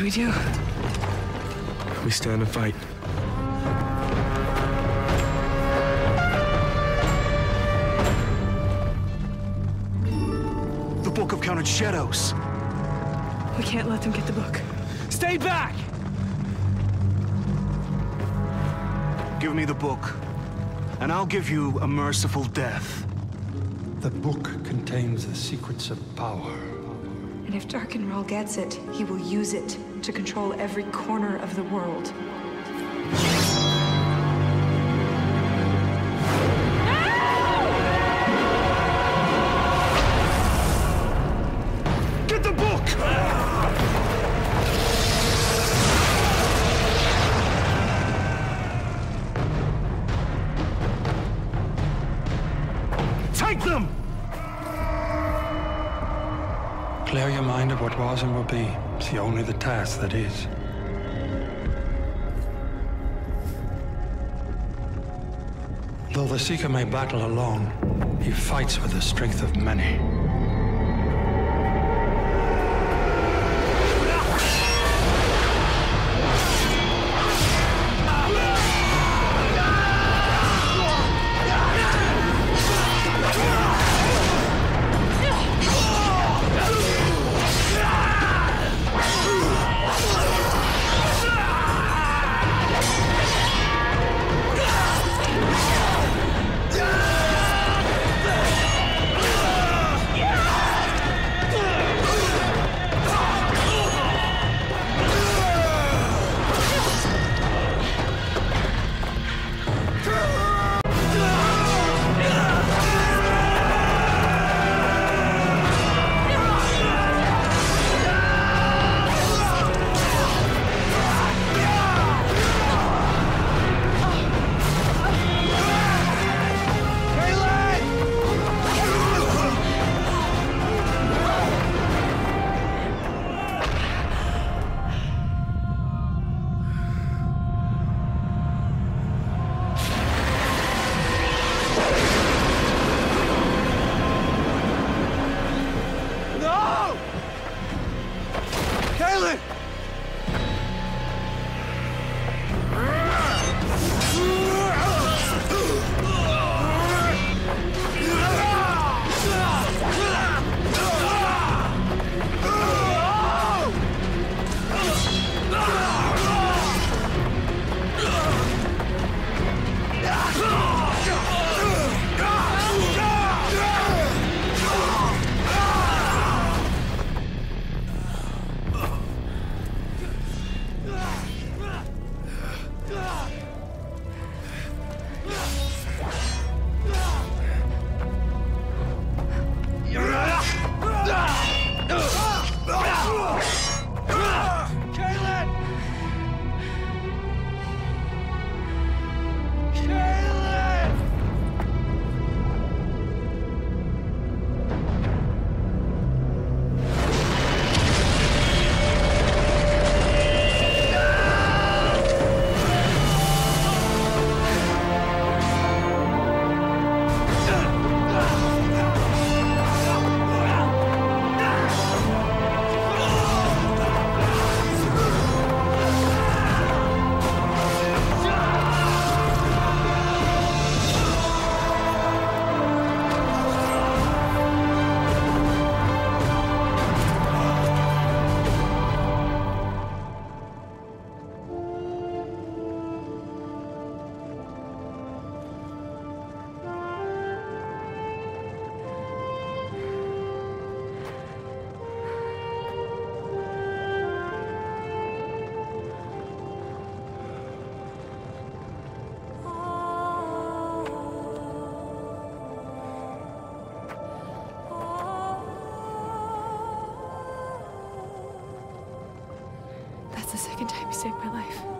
do we do? We stand and fight. The Book of Counted Shadows. We can't let them get the book. Stay back! Give me the book, and I'll give you a merciful death. The book contains the secrets of power. And if Darken Rahl gets it, he will use it to control every corner of the world. What was and will be. See only the task that is. Though the Seeker may battle alone, he fights with the strength of many. The second time you saved my life.